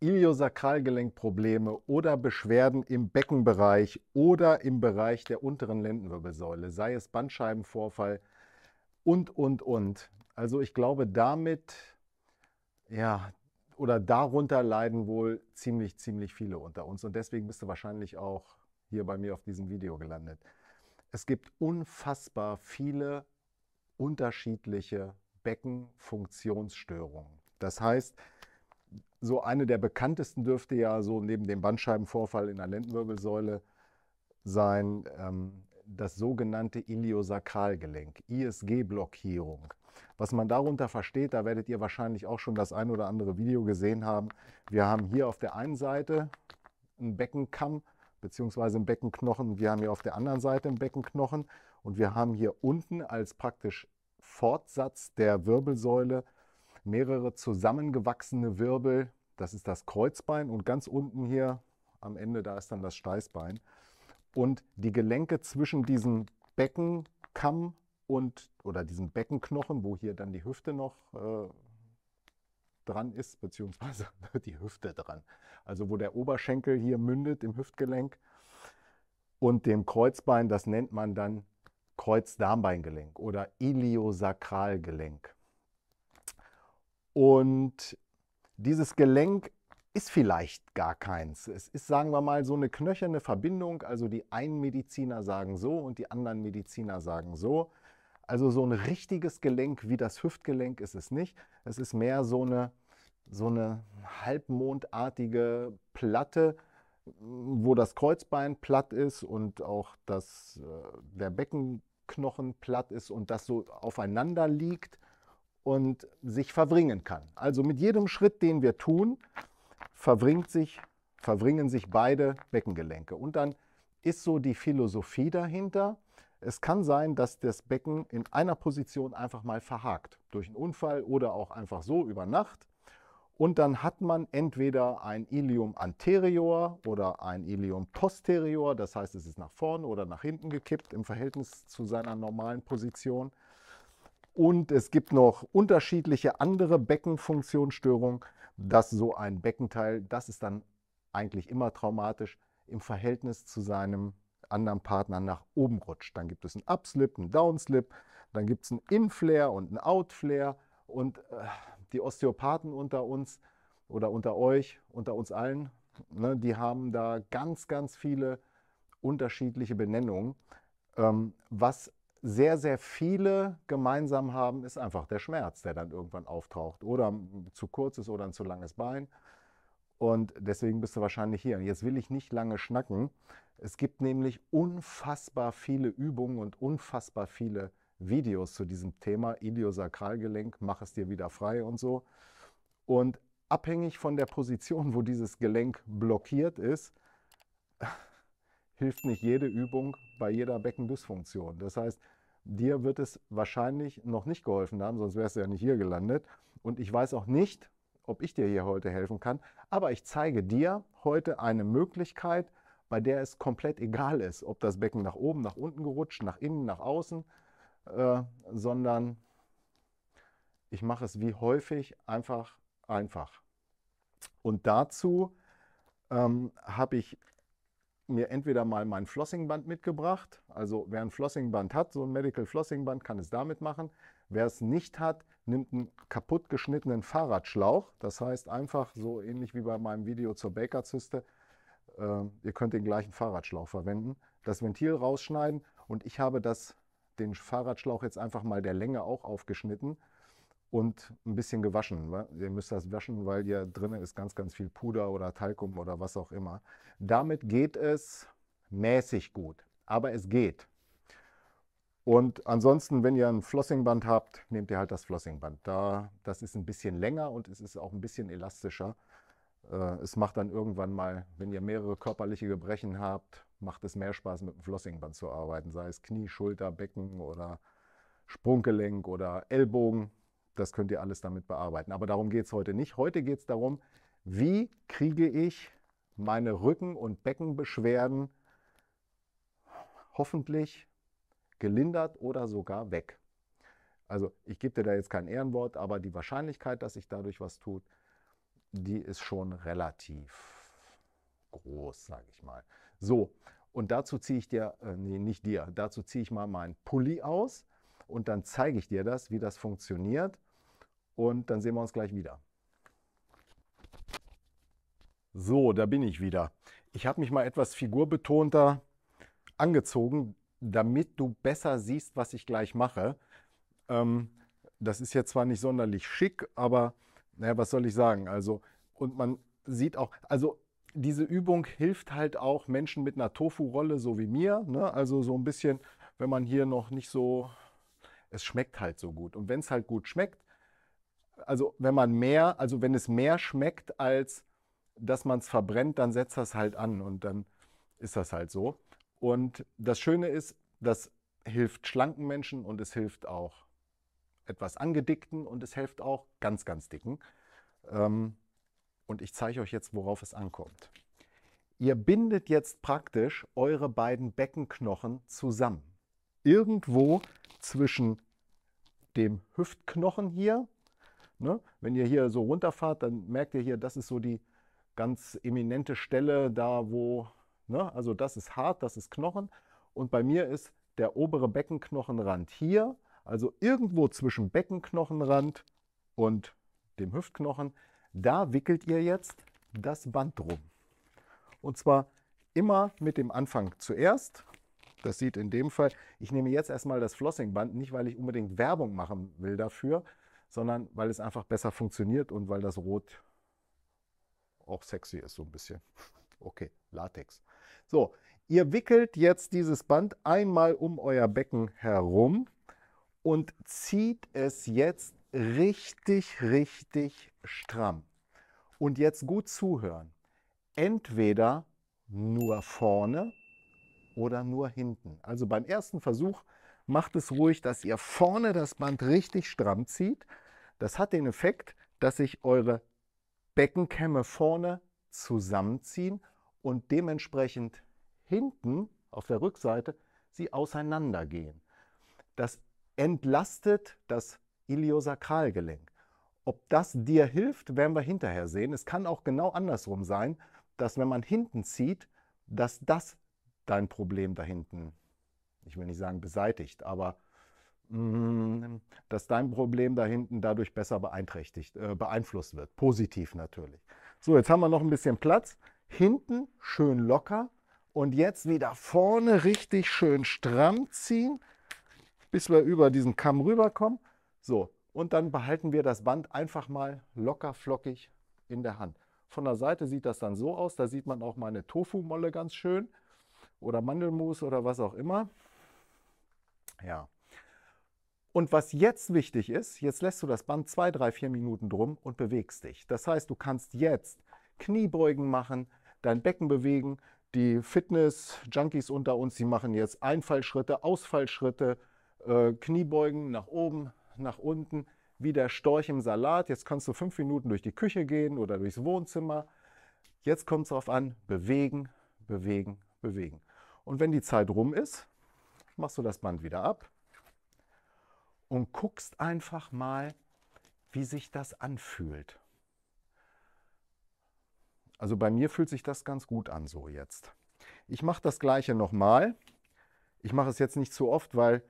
Iliosakralgelenkprobleme oder Beschwerden im Beckenbereich oder im Bereich der unteren Lendenwirbelsäule, sei es Bandscheibenvorfall und, und, und. Also ich glaube, damit, ja, oder darunter leiden wohl ziemlich, ziemlich viele unter uns. Und deswegen bist du wahrscheinlich auch hier bei mir auf diesem Video gelandet. Es gibt unfassbar viele unterschiedliche Beckenfunktionsstörungen. Das heißt, so eine der bekanntesten dürfte ja so neben dem Bandscheibenvorfall in der Lendenwirbelsäule sein, ähm, das sogenannte Iliosakralgelenk, ISG-Blockierung. Was man darunter versteht, da werdet ihr wahrscheinlich auch schon das ein oder andere Video gesehen haben. Wir haben hier auf der einen Seite einen Beckenkamm bzw. einen Beckenknochen. Wir haben hier auf der anderen Seite einen Beckenknochen und wir haben hier unten als praktisch Fortsatz der Wirbelsäule mehrere zusammengewachsene Wirbel. Das ist das Kreuzbein und ganz unten hier am Ende, da ist dann das Steißbein. Und die Gelenke zwischen diesem Beckenkamm und oder diesem Beckenknochen, wo hier dann die Hüfte noch äh, dran ist, beziehungsweise die Hüfte dran. Also wo der Oberschenkel hier mündet im Hüftgelenk und dem Kreuzbein, das nennt man dann Kreuzdarmbeingelenk oder Iliosakralgelenk. Und dieses Gelenk ist vielleicht gar keins. Es ist, sagen wir mal, so eine knöcherne Verbindung. Also die einen Mediziner sagen so und die anderen Mediziner sagen so. Also so ein richtiges Gelenk wie das Hüftgelenk ist es nicht. Es ist mehr so eine, so eine halbmondartige Platte, wo das Kreuzbein platt ist und auch das, äh, der Beckenknochen platt ist und das so aufeinander liegt und sich verwringen kann. Also mit jedem Schritt, den wir tun, verwringt sich, verwringen sich beide Beckengelenke. Und dann ist so die Philosophie dahinter. Es kann sein, dass das Becken in einer Position einfach mal verhakt, durch einen Unfall oder auch einfach so über Nacht. Und dann hat man entweder ein Ilium anterior oder ein Ilium posterior, das heißt, es ist nach vorne oder nach hinten gekippt im Verhältnis zu seiner normalen Position. Und es gibt noch unterschiedliche andere Beckenfunktionsstörungen, dass so ein Beckenteil, das ist dann eigentlich immer traumatisch, im Verhältnis zu seinem anderen Partner nach oben rutscht. Dann gibt es einen Upslip, einen Downslip, dann gibt es einen Inflare und einen Outflare. Und äh, die Osteopathen unter uns oder unter euch, unter uns allen, ne, die haben da ganz, ganz viele unterschiedliche Benennungen, ähm, was sehr, sehr viele gemeinsam haben, ist einfach der Schmerz, der dann irgendwann auftaucht. Oder ein zu kurzes oder ein zu langes Bein. Und deswegen bist du wahrscheinlich hier. Und jetzt will ich nicht lange schnacken. Es gibt nämlich unfassbar viele Übungen und unfassbar viele Videos zu diesem Thema Iliosakralgelenk, mach es dir wieder frei und so. Und abhängig von der Position, wo dieses Gelenk blockiert ist, hilft nicht jede Übung bei jeder Beckendysfunktion. Das heißt, dir wird es wahrscheinlich noch nicht geholfen haben, sonst wärst du ja nicht hier gelandet. Und ich weiß auch nicht, ob ich dir hier heute helfen kann, aber ich zeige dir heute eine Möglichkeit, bei der es komplett egal ist, ob das Becken nach oben, nach unten gerutscht, nach innen, nach außen, äh, sondern ich mache es wie häufig einfach einfach. Und dazu ähm, habe ich mir entweder mal mein Flossingband mitgebracht. Also wer ein Flossingband hat, so ein Medical Flossingband, kann es damit machen. Wer es nicht hat, nimmt einen kaputt geschnittenen Fahrradschlauch. Das heißt einfach so ähnlich wie bei meinem Video zur Baker-Zyste. Äh, ihr könnt den gleichen Fahrradschlauch verwenden. Das Ventil rausschneiden und ich habe das, den Fahrradschlauch jetzt einfach mal der Länge auch aufgeschnitten und ein bisschen gewaschen. Ihr müsst das waschen, weil hier drinnen ist ganz, ganz viel Puder oder Talkum oder was auch immer. Damit geht es mäßig gut, aber es geht. Und ansonsten, wenn ihr ein Flossingband habt, nehmt ihr halt das Flossingband. Da, das ist ein bisschen länger und es ist auch ein bisschen elastischer. Äh, es macht dann irgendwann mal, wenn ihr mehrere körperliche Gebrechen habt, macht es mehr Spaß, mit dem Flossingband zu arbeiten. Sei es Knie, Schulter, Becken oder Sprunggelenk oder Ellbogen das könnt ihr alles damit bearbeiten. Aber darum geht es heute nicht. Heute geht es darum, wie kriege ich meine Rücken- und Beckenbeschwerden hoffentlich gelindert oder sogar weg. Also ich gebe dir da jetzt kein Ehrenwort, aber die Wahrscheinlichkeit, dass sich dadurch was tut, die ist schon relativ groß, sage ich mal. So, und dazu ziehe ich dir, äh, nee, nicht dir, dazu ziehe ich mal meinen Pulli aus und dann zeige ich dir das, wie das funktioniert. Und dann sehen wir uns gleich wieder. So, da bin ich wieder. Ich habe mich mal etwas figurbetonter angezogen, damit du besser siehst, was ich gleich mache. Ähm, das ist jetzt zwar nicht sonderlich schick, aber naja, was soll ich sagen? Also, und man sieht auch, also diese Übung hilft halt auch Menschen mit einer Tofu-Rolle, so wie mir. Ne? Also so ein bisschen, wenn man hier noch nicht so, es schmeckt halt so gut. Und wenn es halt gut schmeckt, also wenn man mehr, also wenn es mehr schmeckt, als dass man es verbrennt, dann setzt das halt an und dann ist das halt so. Und das Schöne ist, das hilft schlanken Menschen und es hilft auch etwas angedickten und es hilft auch ganz, ganz dicken. Ähm, und ich zeige euch jetzt, worauf es ankommt. Ihr bindet jetzt praktisch eure beiden Beckenknochen zusammen. Irgendwo zwischen dem Hüftknochen hier. Ne? Wenn ihr hier so runterfahrt, dann merkt ihr hier, das ist so die ganz eminente Stelle da, wo, ne? also das ist hart, das ist Knochen. Und bei mir ist der obere Beckenknochenrand hier, also irgendwo zwischen Beckenknochenrand und dem Hüftknochen. Da wickelt ihr jetzt das Band drum. Und zwar immer mit dem Anfang zuerst. Das sieht in dem Fall, ich nehme jetzt erstmal das Flossingband, nicht weil ich unbedingt Werbung machen will dafür, sondern weil es einfach besser funktioniert und weil das Rot auch sexy ist so ein bisschen. Okay, Latex. So, ihr wickelt jetzt dieses Band einmal um euer Becken herum und zieht es jetzt richtig, richtig stramm. Und jetzt gut zuhören. Entweder nur vorne oder nur hinten. Also beim ersten Versuch macht es ruhig, dass ihr vorne das Band richtig stramm zieht. Das hat den Effekt, dass sich eure Beckenkämme vorne zusammenziehen und dementsprechend hinten auf der Rückseite sie auseinandergehen. Das entlastet das Iliosakralgelenk. Ob das dir hilft, werden wir hinterher sehen. Es kann auch genau andersrum sein, dass wenn man hinten zieht, dass das dein Problem da hinten, ich will nicht sagen beseitigt, aber mm, dass dein Problem da hinten dadurch besser beeinträchtigt, äh, beeinflusst wird. Positiv natürlich. So, jetzt haben wir noch ein bisschen Platz. Hinten schön locker und jetzt wieder vorne richtig schön stramm ziehen bis wir über diesen Kamm rüberkommen. So, und dann behalten wir das Band einfach mal locker flockig in der Hand. Von der Seite sieht das dann so aus, da sieht man auch meine Tofu-Molle ganz schön oder Mandelmus oder was auch immer. Ja. Und was jetzt wichtig ist, jetzt lässt du das Band zwei, drei, vier Minuten drum und bewegst dich. Das heißt, du kannst jetzt Kniebeugen machen, dein Becken bewegen. Die Fitness-Junkies unter uns, die machen jetzt Einfallschritte, Ausfallschritte, äh, Kniebeugen nach oben, nach unten, wie der Storch im Salat. Jetzt kannst du fünf Minuten durch die Küche gehen oder durchs Wohnzimmer. Jetzt kommt es darauf an, bewegen, bewegen, bewegen. Und wenn die Zeit rum ist, machst du das Band wieder ab und guckst einfach mal, wie sich das anfühlt. Also bei mir fühlt sich das ganz gut an so jetzt. Ich mache das gleiche nochmal. Ich mache es jetzt nicht zu oft, weil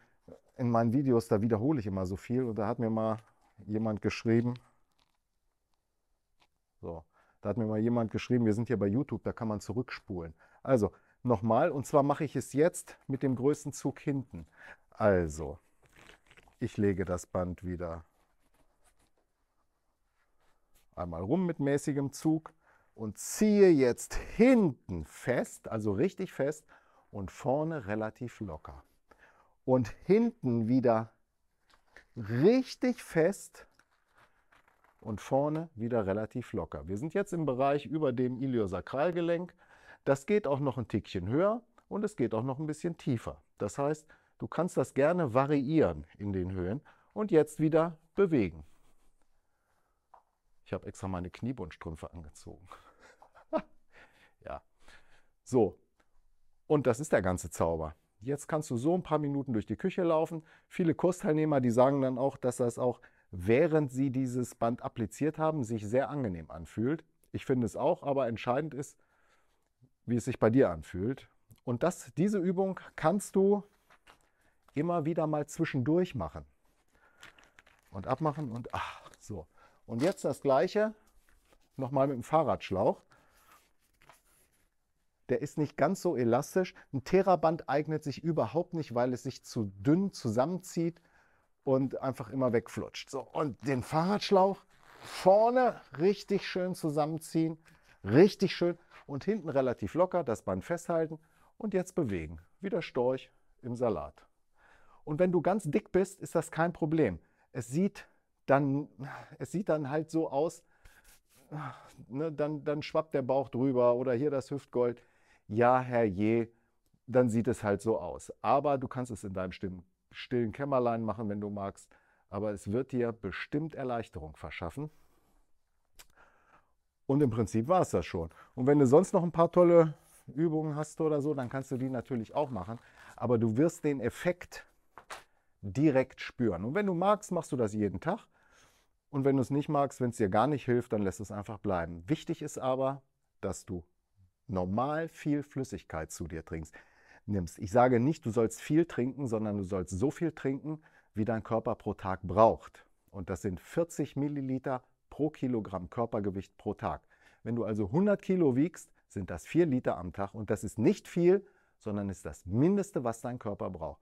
in meinen Videos, da wiederhole ich immer so viel. Und da hat mir mal jemand geschrieben, so, da hat mir mal jemand geschrieben, wir sind hier bei YouTube, da kann man zurückspulen. Also, nochmal, und zwar mache ich es jetzt mit dem größten Zug hinten. Also, ich lege das Band wieder einmal rum mit mäßigem Zug und ziehe jetzt hinten fest, also richtig fest und vorne relativ locker und hinten wieder richtig fest und vorne wieder relativ locker. Wir sind jetzt im Bereich über dem Iliosakralgelenk. Das geht auch noch ein Tickchen höher und es geht auch noch ein bisschen tiefer. Das heißt, du kannst das gerne variieren in den Höhen und jetzt wieder bewegen. Ich habe extra meine Kniebundstrümpfe angezogen. ja, so. Und das ist der ganze Zauber. Jetzt kannst du so ein paar Minuten durch die Küche laufen. Viele Kursteilnehmer, die sagen dann auch, dass das auch während Sie dieses Band appliziert haben, sich sehr angenehm anfühlt. Ich finde es auch, aber entscheidend ist, wie es sich bei dir anfühlt. Und das, diese Übung kannst du immer wieder mal zwischendurch machen. Und abmachen und ach, so. Und jetzt das gleiche nochmal mit dem Fahrradschlauch. Der ist nicht ganz so elastisch. Ein Theraband eignet sich überhaupt nicht, weil es sich zu dünn zusammenzieht und einfach immer wegflutscht. So, und den Fahrradschlauch vorne richtig schön zusammenziehen, richtig schön und hinten relativ locker das Band festhalten und jetzt bewegen. Wie der Storch im Salat. Und wenn du ganz dick bist, ist das kein Problem. Es sieht dann, es sieht dann halt so aus, ne, dann, dann schwappt der Bauch drüber oder hier das Hüftgold. Ja, Herr je, dann sieht es halt so aus. Aber du kannst es in deinem stillen Kämmerlein machen, wenn du magst. Aber es wird dir bestimmt Erleichterung verschaffen. Und im Prinzip war es das schon. Und wenn du sonst noch ein paar tolle Übungen hast oder so, dann kannst du die natürlich auch machen. Aber du wirst den Effekt direkt spüren. Und wenn du magst, machst du das jeden Tag. Und wenn du es nicht magst, wenn es dir gar nicht hilft, dann lässt es einfach bleiben. Wichtig ist aber, dass du normal viel Flüssigkeit zu dir trinkst. Nimmst. Ich sage nicht, du sollst viel trinken, sondern du sollst so viel trinken, wie dein Körper pro Tag braucht. Und das sind 40 Milliliter pro Kilogramm Körpergewicht pro Tag. Wenn du also 100 Kilo wiegst, sind das 4 Liter am Tag. Und das ist nicht viel, sondern ist das Mindeste, was dein Körper braucht.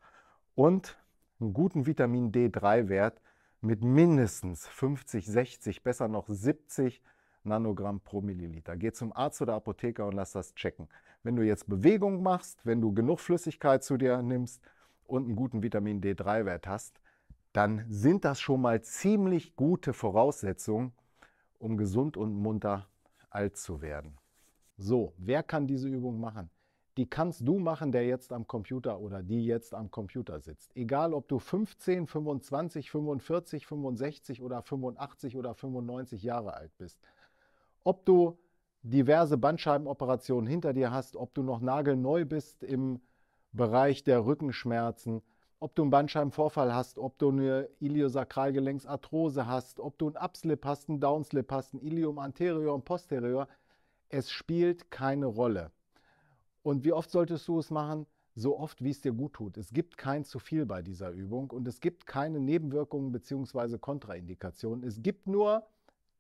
Und einen guten Vitamin D3-Wert mit mindestens 50, 60, besser noch 70 Nanogramm pro Milliliter. Geh zum Arzt oder Apotheker und lass das checken. Wenn du jetzt Bewegung machst, wenn du genug Flüssigkeit zu dir nimmst und einen guten Vitamin D3-Wert hast, dann sind das schon mal ziemlich gute Voraussetzungen, um gesund und munter alt zu werden. So, wer kann diese Übung machen? die kannst du machen, der jetzt am Computer oder die jetzt am Computer sitzt. Egal, ob du 15, 25, 45, 65 oder 85 oder 95 Jahre alt bist. Ob du diverse Bandscheibenoperationen hinter dir hast, ob du noch nagelneu bist im Bereich der Rückenschmerzen, ob du einen Bandscheibenvorfall hast, ob du eine Iliosakralgelenksarthrose hast, ob du einen Upslip hast, einen Downslip hast, ein Ilium anterior und posterior. Es spielt keine Rolle. Und wie oft solltest du es machen? So oft, wie es dir gut tut. Es gibt kein zu viel bei dieser Übung und es gibt keine Nebenwirkungen bzw. Kontraindikationen. Es gibt nur,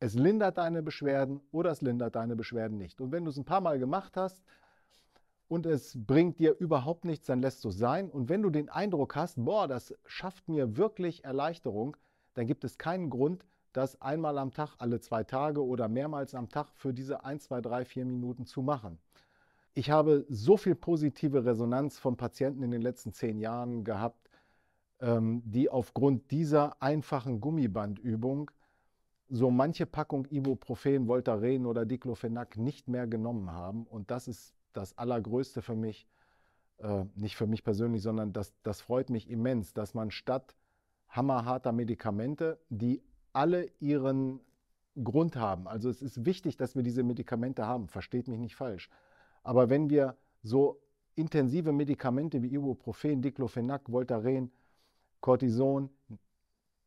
es lindert deine Beschwerden oder es lindert deine Beschwerden nicht. Und wenn du es ein paar Mal gemacht hast und es bringt dir überhaupt nichts, dann lässt du es sein. Und wenn du den Eindruck hast, boah, das schafft mir wirklich Erleichterung, dann gibt es keinen Grund, das einmal am Tag, alle zwei Tage oder mehrmals am Tag für diese 1, 2, 3, 4 Minuten zu machen. Ich habe so viel positive Resonanz von Patienten in den letzten zehn Jahren gehabt, ähm, die aufgrund dieser einfachen Gummibandübung so manche Packung Ibuprofen, Voltaren oder Diclofenac nicht mehr genommen haben. Und das ist das Allergrößte für mich, äh, nicht für mich persönlich, sondern das, das freut mich immens, dass man statt hammerharter Medikamente, die alle ihren Grund haben, also es ist wichtig, dass wir diese Medikamente haben, versteht mich nicht falsch, aber wenn wir so intensive Medikamente wie Ibuprofen, Diclofenac, Voltaren, Cortison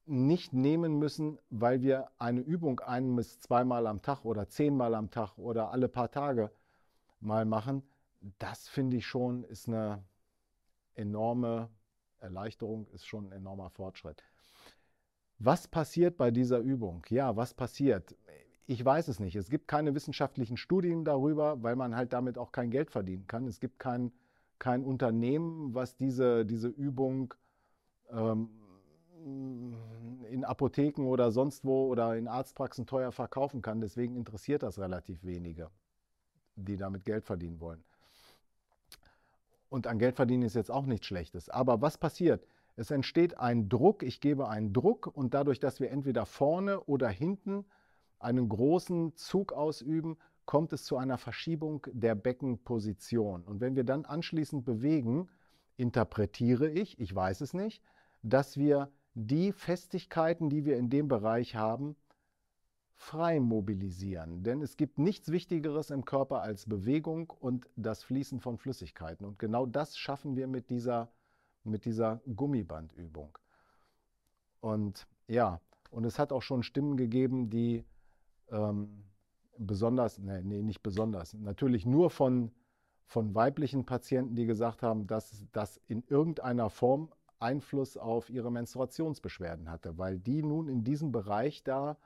nicht nehmen müssen, weil wir eine Übung ein- bis zweimal am Tag oder zehnmal am Tag oder alle paar Tage mal machen, das finde ich schon ist eine enorme Erleichterung, ist schon ein enormer Fortschritt. Was passiert bei dieser Übung? Ja, was passiert? Ich weiß es nicht. Es gibt keine wissenschaftlichen Studien darüber, weil man halt damit auch kein Geld verdienen kann. Es gibt kein, kein Unternehmen, was diese, diese Übung ähm, in Apotheken oder sonst wo oder in Arztpraxen teuer verkaufen kann. Deswegen interessiert das relativ wenige, die damit Geld verdienen wollen. Und an Geld verdienen ist jetzt auch nichts Schlechtes. Aber was passiert? Es entsteht ein Druck, ich gebe einen Druck und dadurch, dass wir entweder vorne oder hinten einen großen Zug ausüben, kommt es zu einer Verschiebung der Beckenposition. Und wenn wir dann anschließend bewegen, interpretiere ich, ich weiß es nicht, dass wir die Festigkeiten, die wir in dem Bereich haben, frei mobilisieren. Denn es gibt nichts Wichtigeres im Körper als Bewegung und das Fließen von Flüssigkeiten. Und genau das schaffen wir mit dieser, mit dieser Gummibandübung. Und ja, Und es hat auch schon Stimmen gegeben, die ähm, besonders, nee, nee, nicht besonders, natürlich nur von, von weiblichen Patienten, die gesagt haben, dass das in irgendeiner Form Einfluss auf ihre Menstruationsbeschwerden hatte, weil die nun in diesem Bereich da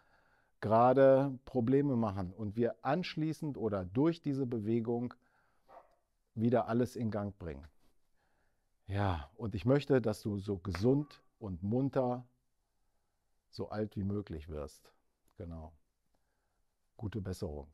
gerade Probleme machen und wir anschließend oder durch diese Bewegung wieder alles in Gang bringen. Ja, und ich möchte, dass du so gesund und munter, so alt wie möglich wirst. Genau. Gute Besserung.